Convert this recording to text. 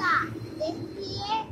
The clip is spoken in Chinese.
さ连、え。